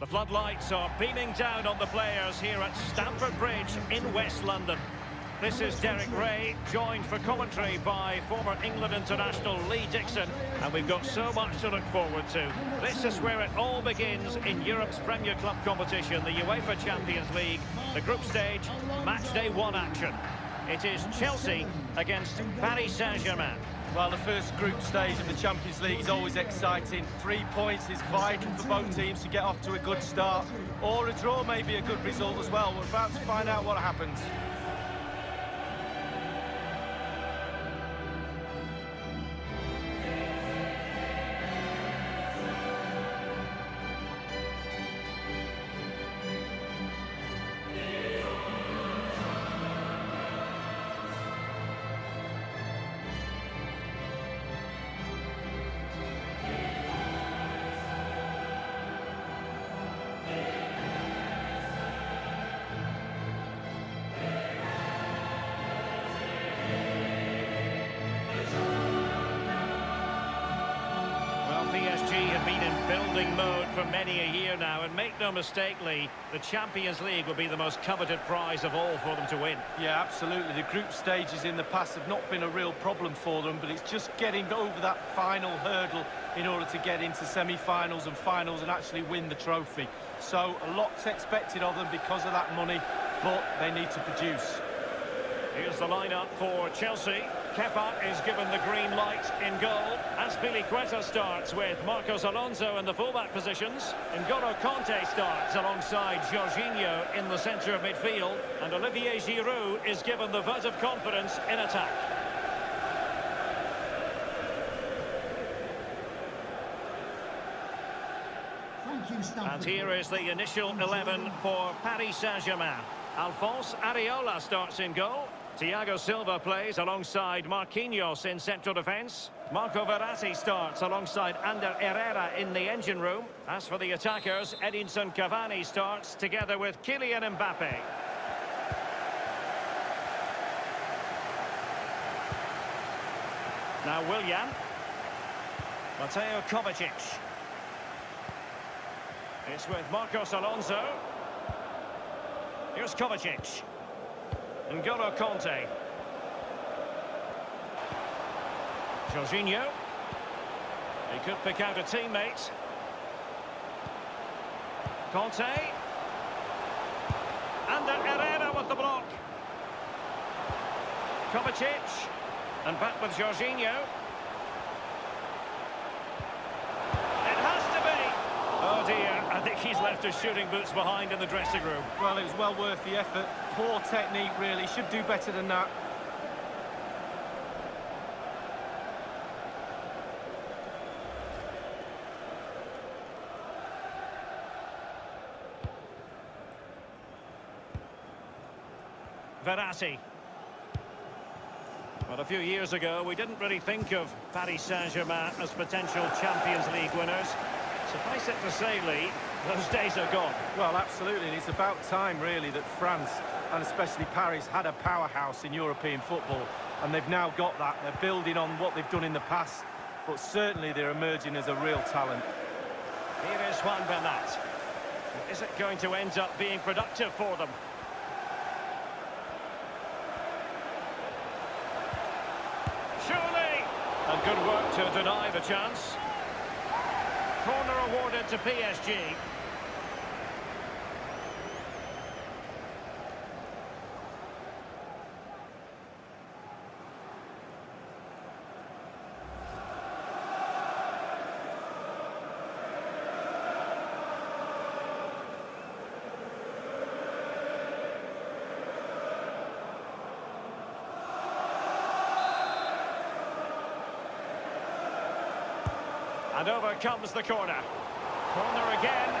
The floodlights are beaming down on the players here at Stamford Bridge in West London. This is Derek Ray, joined for commentary by former England international Lee Dixon, and we've got so much to look forward to. This is where it all begins in Europe's Premier Club competition, the UEFA Champions League, the group stage, match day one action. It is Chelsea against Paris Saint-Germain. Well, the first group stage of the Champions League is always exciting. Three points is vital for both teams to get off to a good start. Or a draw may be a good result as well. We're about to find out what happens. Building mode for many a year now, and make no mistake, Lee, the Champions League will be the most coveted prize of all for them to win. Yeah, absolutely. The group stages in the past have not been a real problem for them, but it's just getting over that final hurdle in order to get into semi-finals and finals and actually win the trophy. So a lot's expected of them because of that money, but they need to produce. Here's the lineup for Chelsea. Kepa is given the green light in goal. Azpilicueta starts with Marcos Alonso in the fullback positions. N'Golo Kanté starts alongside Jorginho in the centre of midfield. And Olivier Giroud is given the vote of confidence in attack. And here is the initial 11 for Paris Saint-Germain. Alphonse Areola starts in goal. Thiago Silva plays alongside Marquinhos in central defence. Marco Verratti starts alongside Ander Herrera in the engine room. As for the attackers, Edinson Cavani starts together with Kylian Mbappe. Now Willian. Mateo Kovacic. It's with Marcos Alonso. Here's Kovacic. N'Golo Kanté. Jorginho. He could pick out a teammate. Kanté. Ander Herrera with the block. Kovacic. And back with Jorginho. It has to be. Oh dear, I think he's left his shooting boots behind in the dressing room. Well, it was well worth the effort. Poor technique, really. Should do better than that. Verratti. Well, a few years ago, we didn't really think of Paris Saint-Germain as potential Champions League winners. Suffice it to say, Lee, those days are gone. Well, absolutely, and it's about time, really, that France, and especially Paris, had a powerhouse in European football, and they've now got that. They're building on what they've done in the past, but certainly they're emerging as a real talent. Here is Juan Bernat. Is it going to end up being productive for them? Surely! And good work to deny the chance. Corner awarded to PSG. And over comes the corner. Corner again.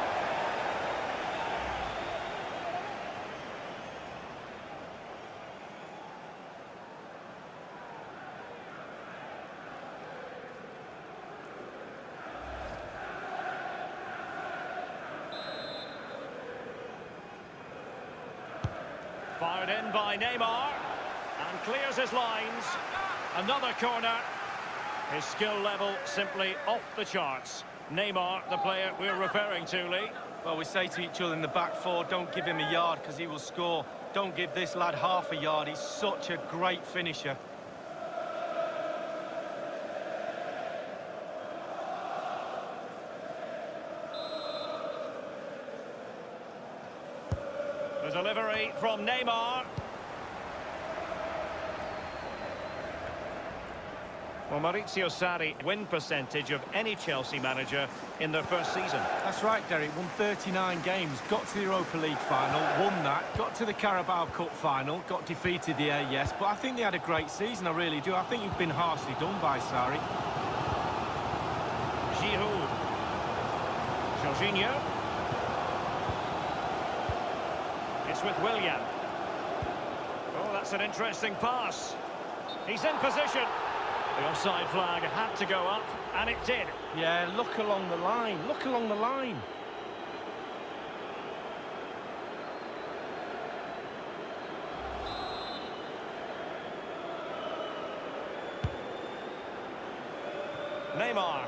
Fired in by Neymar. And clears his lines. Another corner. His skill level simply off the charts. Neymar, the player we're referring to, Lee. Well, we say to each other in the back four, don't give him a yard because he will score. Don't give this lad half a yard. He's such a great finisher. The delivery from Neymar. Well, Maurizio Sarri, win percentage of any Chelsea manager in their first season. That's right, Derek. Won 39 games, got to the Europa League final, won that, got to the Carabao Cup final, got defeated there, yes, but I think they had a great season, I really do. I think you've been harshly done by Sarri. Giroud. Jorginho. It's with Willian. Oh, that's an interesting pass. He's in position. The offside flag had to go up, and it did. Yeah, look along the line, look along the line. Neymar.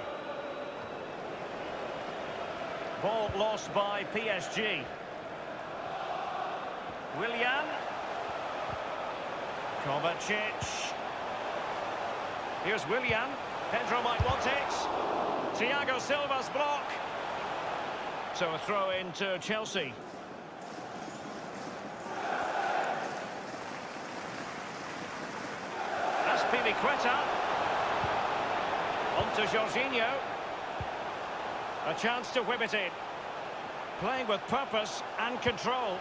Ball lost by PSG. Willian. Kovacic. Here's Willian. Pedro might want it. Thiago Silva's block. So a throw in to Chelsea. Azpilicueta. On to Jorginho. A chance to whip it in. Playing with purpose and control.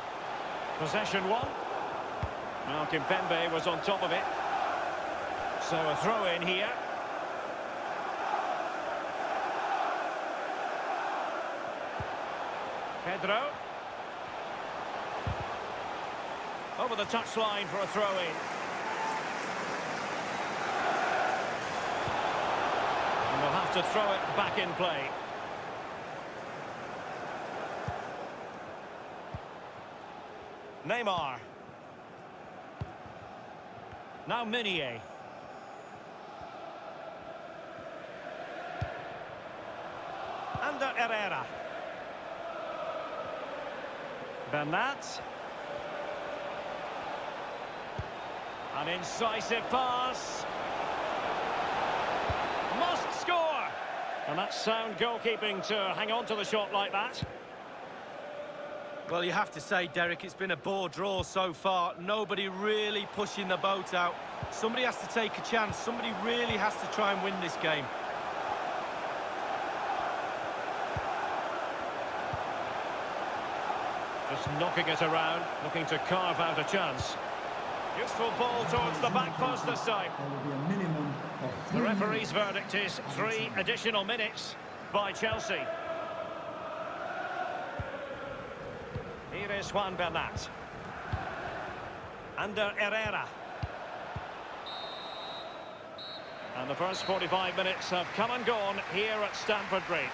Possession one. Now Kimpembe was on top of it. So a throw in here. Pedro. Over the touchline for a throw in. And we'll have to throw it back in play. Neymar. Now Meunier. Ander Herrera. Bernat. An incisive pass. Must score! And that's sound goalkeeping to hang on to the shot like that. Well, you have to say, Derek, it's been a bore draw so far. Nobody really pushing the boat out. Somebody has to take a chance. Somebody really has to try and win this game. Knocking it around, looking to carve out a chance. Useful ball towards the back post this time. There will be a minimum The referee's verdict is three additional minutes by Chelsea. Here is Juan Bernat. Ander Herrera. And the first 45 minutes have come and gone here at Stamford Bridge.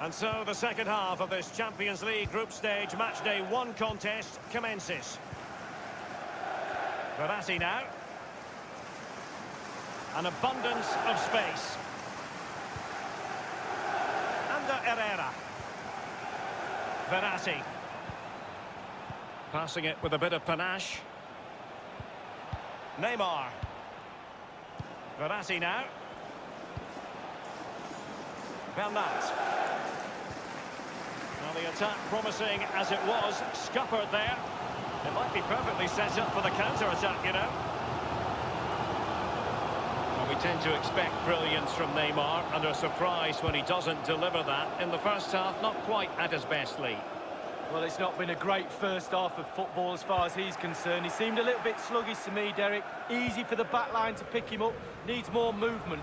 And so the second half of this Champions League group stage match day one contest commences. Verratti now. An abundance of space. Ander Herrera. Verratti. Passing it with a bit of panache. Neymar. Verratti now. Bernat. Now the attack promising as it was, scuppered there. It might be perfectly set up for the counter-attack, you know. Well, we tend to expect brilliance from Neymar, and are surprised when he doesn't deliver that. In the first half, not quite at his best, Lee. Well, it's not been a great first half of football as far as he's concerned. He seemed a little bit sluggish to me, Derek. Easy for the back line to pick him up. Needs more movement.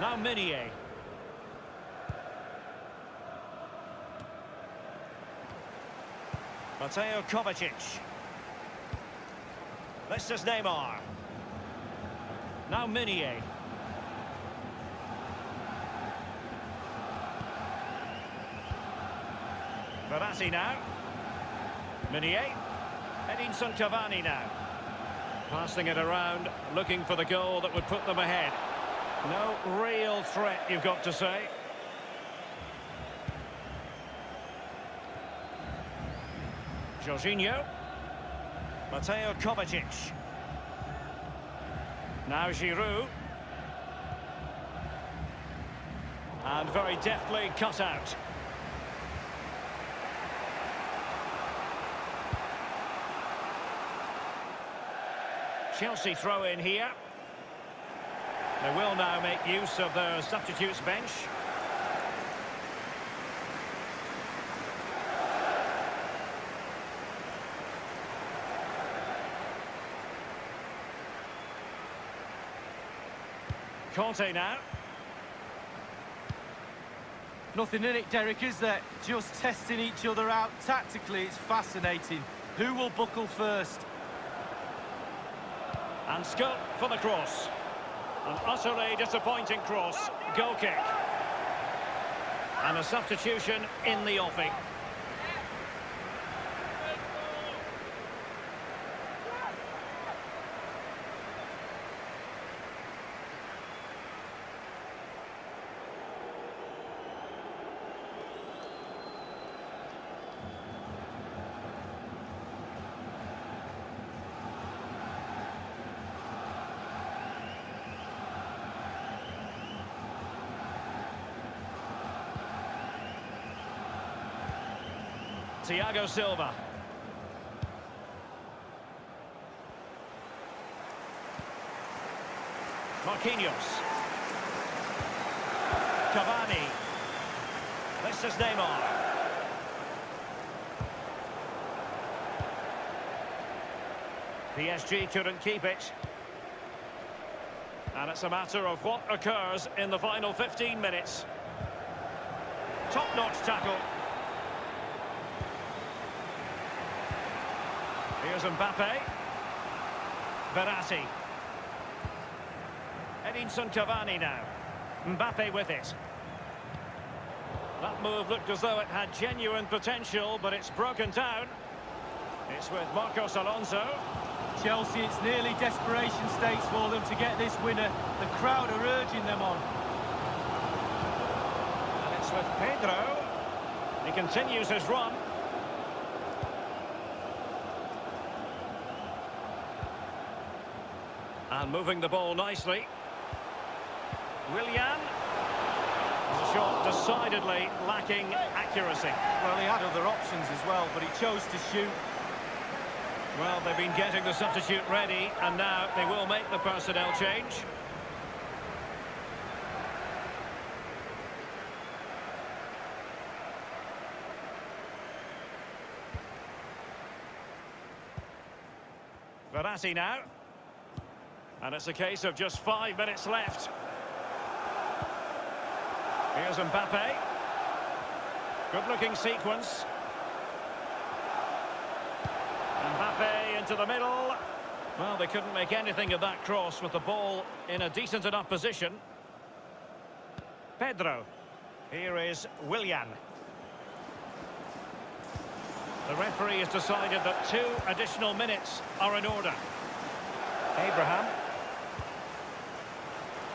Now Meunier. Mateo Kovacic. This is Neymar. Now Meunier. Verratti now. Meunier. Edinson Cavani now. Passing it around, looking for the goal that would put them ahead. No real threat, you've got to say. Jorginho. Mateo Kovacic. Now Giroud. And very deftly cut out. Chelsea throw in here. They will now make use of their substitutes bench. Kanté now. Nothing in it, Derek, is there? Just testing each other out tactically. It's fascinating. Who will buckle first? And scope for the cross. An utterly disappointing cross. Goal kick. And a substitution in the offing. Thiago Silva. Marquinhos. Cavani. This is Neymar. PSG couldn't keep it. And it's a matter of what occurs in the final 15 minutes. Top-notch tackle. Here's Mbappe. Verratti. Edinson Cavani now. Mbappe with it. That move looked as though it had genuine potential, but it's broken down. It's with Marcos Alonso. Chelsea, it's nearly desperation stakes for them to get this winner. The crowd are urging them on. And it's with Pedro. He continues his run. And moving the ball nicely. Willian. Shot decidedly lacking accuracy. Well, he had other options as well, but he chose to shoot. Well, they've been getting the substitute ready, and now they will make the personnel change. Verratti now. And it's a case of just five minutes left. Here's Mbappe. Good-looking sequence. Mbappe into the middle. Well, they couldn't make anything of that cross with the ball in a decent enough position. Pedro. Here is Willian. The referee has decided that two additional minutes are in order. Abraham.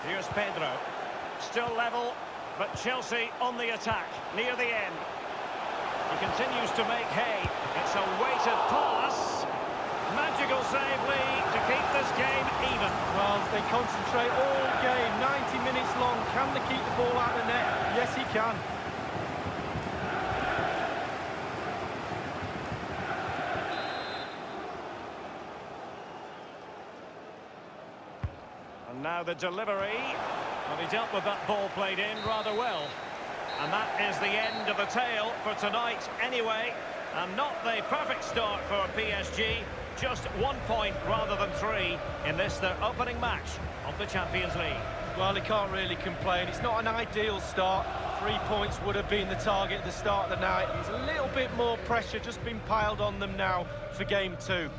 Here's Pedro. Still level, but Chelsea on the attack, near the end. He continues to make hay. It's a weighted pass. Magical save, Lee, to keep this game even. Well, they concentrate all game, 90 minutes long. Can they keep the ball out of the net? Yes, he can. Now the delivery. Well, he dealt with that ball played in rather well. And that is the end of the tale for tonight anyway. And not the perfect start for PSG. Just one point rather than three in this, their opening match of the Champions League. Well, he can't really complain. It's not an ideal start. Three points would have been the target at the start of the night. There's a little bit more pressure just been piled on them now for game two.